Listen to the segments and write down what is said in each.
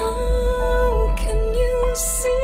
How can you see?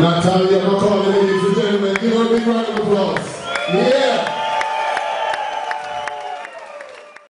Natalia McCauley, ladies and gentlemen, give her a big round of applause. Yeah.